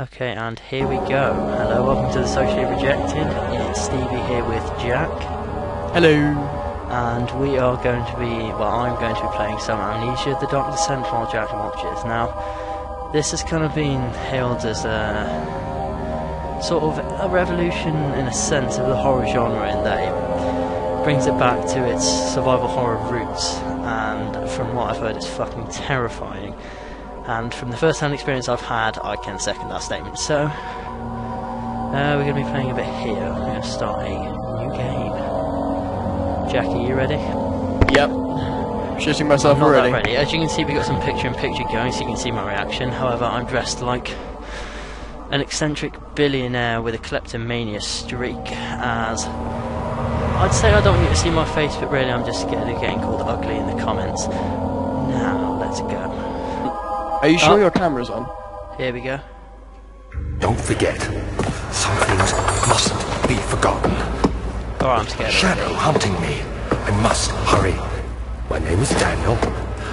Okay, and here we go. Hello, welcome to the Socially Rejected. It's Stevie here with Jack, Hello. and we are going to be, well, I'm going to be playing some Amnesia The Dark Descent while Jack watches. Now, this has kind of been hailed as a sort of a revolution in a sense of the horror genre in that it brings it back to its survival horror roots, and from what I've heard, it's fucking terrifying. And from the first hand experience I've had, I can second that statement. So, uh, we're going to be playing a bit here. We're going to start a new game. Jackie, you ready? Yep. Shitting myself I'm not already. ready. As you can see, we've got some picture in picture going, so you can see my reaction. However, I'm dressed like an eccentric billionaire with a kleptomania streak, as I'd say I don't want you to see my face, but really I'm just scared of getting called ugly in the comments. Now, let's go. Are you sure Oh. your camera's on? Here we go. Don't forget, some things mustn't be forgotten. Oh, I'm scared. Shadow hunting me. I must hurry. My name is Daniel.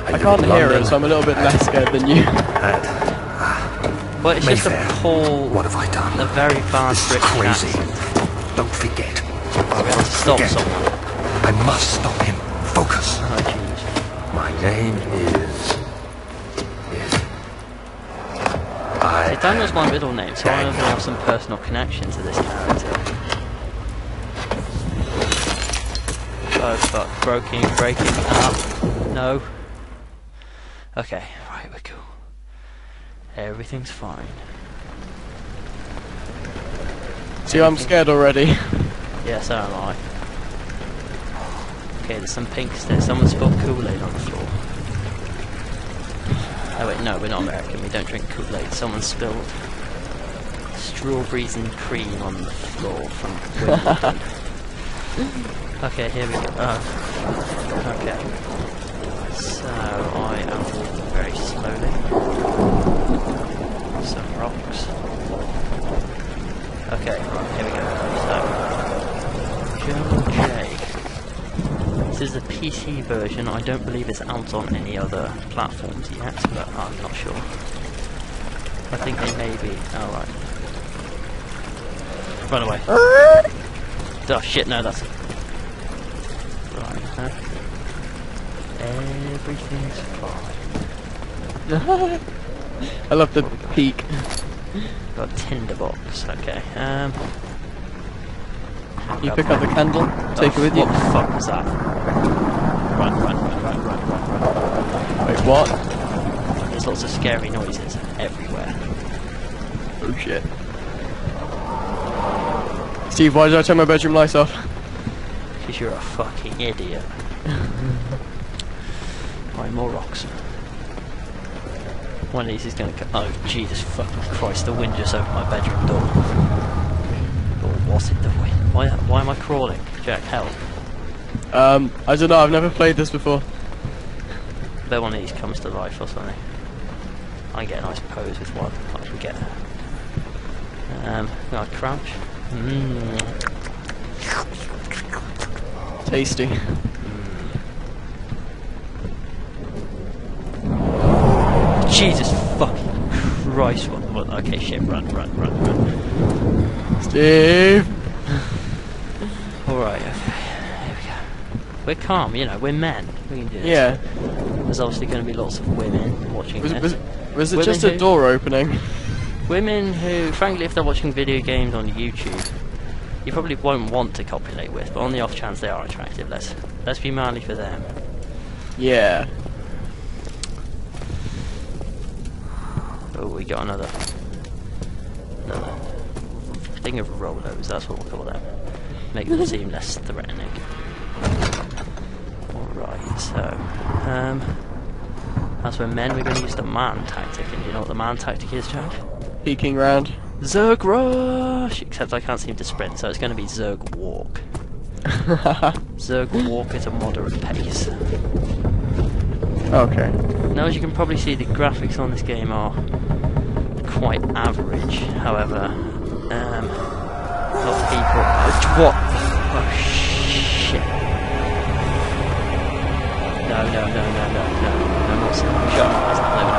I, I can't hear it, so I'm a little bit less scared than you. And Well, it's just a Mayfair. poor, what have I done? a very bad This is crazy. accent. Don't forget. We have stop Forget. someone. I must stop him. Focus. Oh. My name is. is. I. Daniel's my middle name, so I obviously have some personal connection to this character. Oh fuck, breaking, breaking up. No. Okay, right, we're cool. Everything's fine. See, I'm scared already. Yes, so am I. Okay, there's some pinks there. Someone spilled Kool-Aid on the floor. Oh wait, no, we're not American. We don't drink Kool-Aid. Someone spilled strawberries and cream on the floor from okay, here we go. Oh. Okay. So I am walking very slowly. Some rocks. Okay, right, here we go. So, J. This is the PC version. I don't believe it's out on any other platforms yet, but I'm not sure. I think they may be. Oh. Run away. Oh shit, no, that's. Right, huh? Everything's fine. I love the peak. Got a tinderbox, okay. Um. You pick up the candle, take it with you. What the fuck was that? Run, run, run, run, run, run, run. Wait, what? There's lots of scary noises everywhere. Oh shit. Steve, why did I turn my bedroom lights off? Because you're a fucking idiot. Right, more rocks. One of these is gonna co- Oh, Jesus fucking Christ, the wind just opened my bedroom door. Or was it the wind? Why, why am I crawling? Jack, help. Um, I don't know, I've never played this before. Bet one of these comes to life or something. I get a nice pose with one. I can get. Um, I crouch? Mmm. Tasty. Jesus fucking Christ! What, what? Okay, shit. Run, run, run, run. Steve! All right. Okay. Here we go. We're calm, you know. We're men. We can do this. Yeah. There's obviously going to be lots of women watching Was, this. was, was it Women just a who- door opening? Women who, frankly, if they're watching video games on YouTube, you probably won't want to copulate with, but on the off chance they are attractive, let's let's be manly for them. Yeah. Oh, we got another another thing of Rolos. That's what we'll call them. Make them seem less threatening. Right, so um, as we're men, we're going to use the man tactic, and you know what the man tactic is, Jack? Peeking round. Zerg rush! Except I can't seem to sprint, so it's going to be Zerg walk. Zerg walk at a moderate pace. okay. Now, as you can probably see, the graphics on this game are quite average. However, um, of people. What? Oh shit! No, no, no, no, no, no, no more. Shut up! That's not living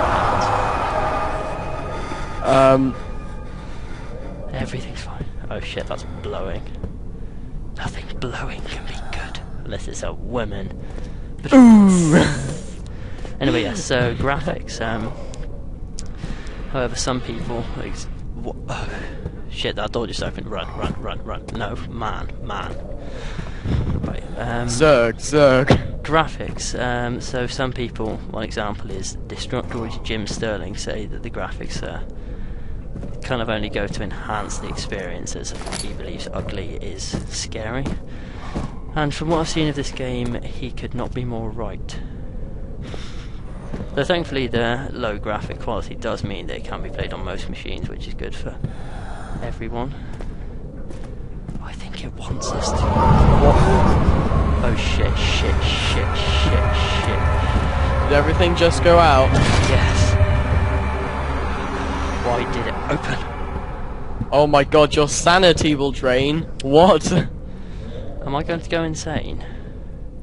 up Um, Everything's fine. Oh shit, that's blowing. Nothing blowing can be good unless it's a woman. But anyway, yes. So graphics. Um, however, some people. Ex- wha- oh, shit, that door just opened. Run, run, run, run. No, man, man. Right. Um, Zerg, Zerg. graphics. Um, so some people, one example is Destructoid Jim Sterling, say that the graphics are kind of only go to enhance the experience, as he believes ugly is scary. And from what I've seen of this game, he could not be more right. Though thankfully the low graphic quality does mean that it can be played on most machines, which is good for everyone. It wants us to. Oh shit, shit, shit, shit, shit. Did everything just go out? Yes. Why did it open? Oh my god, your sanity will drain. What? Am I going to go insane?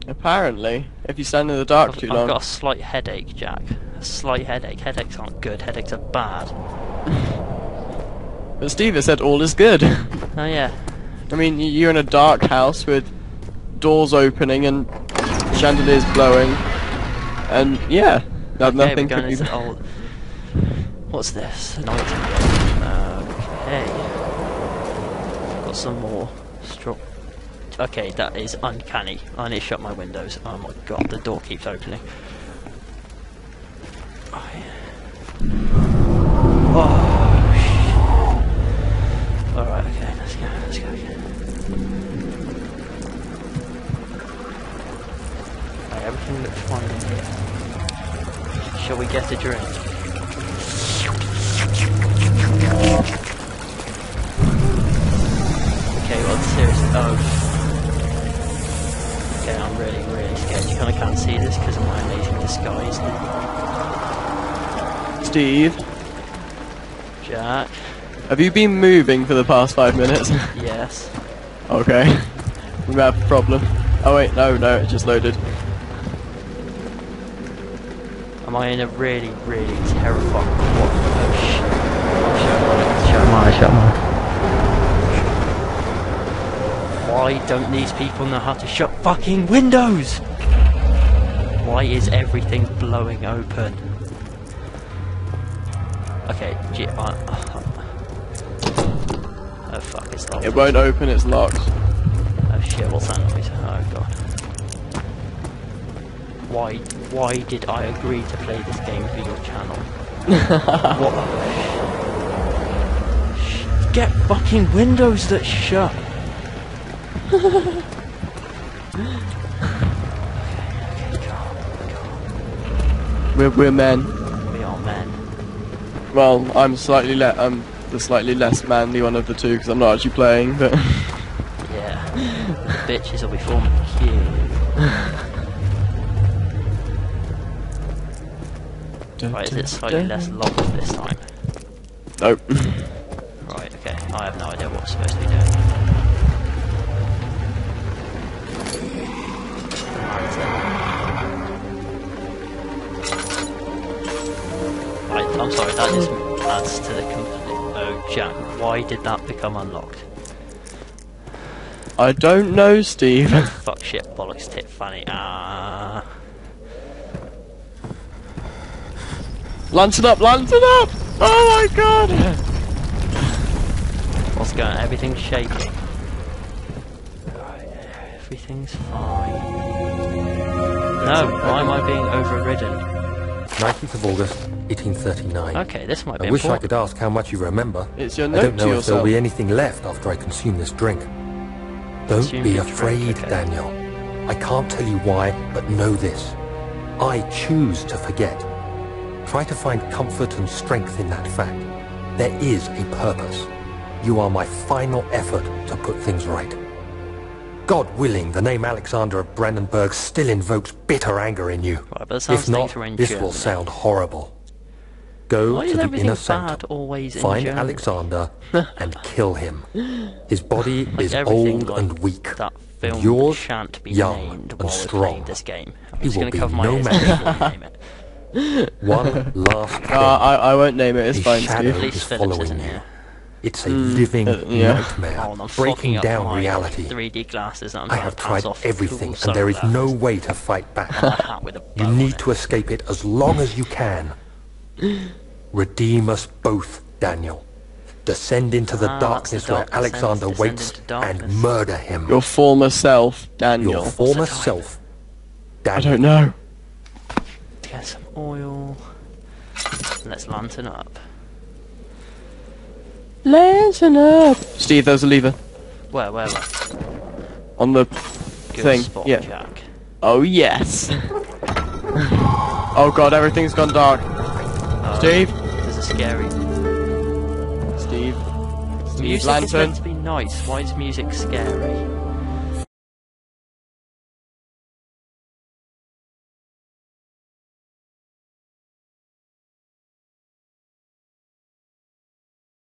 Apparently, if you stand in the dark I've, too I've long. got a slight headache, Jack. A slight headache. Headaches aren't good, headaches are bad. But Steve has said all is good. Oh yeah. I mean, you're in a dark house with doors opening and chandeliers blowing, and yeah, that Okay, nothing could be. old... What's this? Nightingale. Okay. Got some more straw. Okay, that is uncanny. I need to shut my windows. Oh my god, the door keeps opening. Oh, yeah. oh Shall we get a drink? Okay, well, seriously, oh. Okay, I'm really, really scared. You kind of can't see this because of my amazing disguise. Steve, Jack, have you been moving for the past five minutes? yes. okay, we have a problem. Oh wait, no, no, it just loaded. Am I in a really, really terrifying... What? Oh, shit. Shut mine, shut mine. Why don't these people know how to shut fucking windows? Why is everything blowing open? Okay, gee, I, oh fuck, it's locked. It won't open, it's locked. Oh shit, what's that noise? Why, why did I agree to play this game for your channel? what? Get fucking windows that shut! okay, okay, calm, calm. We're, we're men. We are men. Well, I'm slightly le- I'm the slightly less manly one of the two because I'm not actually playing, but Yeah. the bitches will be forming a queue. Right, is it slightly less locked this time? Nope. Right, okay. I have no idea what we're supposed to be doing. Right, I'm sorry, that just adds to the complete... Oh, Jack, why did that become unlocked? I don't know, Steve. Fuck, shit, bollocks, tit, fanny, ah... Lantern up, lantern up! Oh my god! What's going on? Everything's shaking. Right, everything's fine. No, why am I being overridden? 19th of August, 1839. Okay, this might be I wish I could ask how much you remember. It's your I don't to know if there'll be anything left after I consume this drink. Don't Consume be afraid, okay. Daniel. I can't tell you why, but know this. I choose to forget. Try to find comfort and strength in that fact. There is a purpose. You are my final effort to put things right. God willing, the name Alexander of Brandenburg still invokes bitter anger in you. Right, but it sounds if not, this will sound horrible. Go Why to the inner sanctum. always in Find Germany? Alexander and kill him. His body Like is old like and weak. That and film yours, shan't be young and strong. this game. I'm He will going to be cover my no match before you name it. One last thing. Uh, I, I won't name it, it's His fine, shadow Steve. Is following isn't you. It's a living uh, yeah. nightmare, Oh, I'm breaking down reality. 3D glasses. I'm I have tried off everything, cool and there is no way to fight back. A hat with a You need to escape it as long as you can. Redeem us both, Daniel. Descend into the Ah, that's the darkness where Alexander descend waits into and murder him. Your former self, Daniel. Your former type? self, I don't know. Get some oil. Let's lantern up. Lantern up. Steve, there's a lever Where, where, where? on the Good thing. spot, yeah. Jack. Oh yes. oh god, everything's gone dark. Oh. Steve. This is scary. Steve. Steve Music is Lantern. meant to be nice. Why is music scary?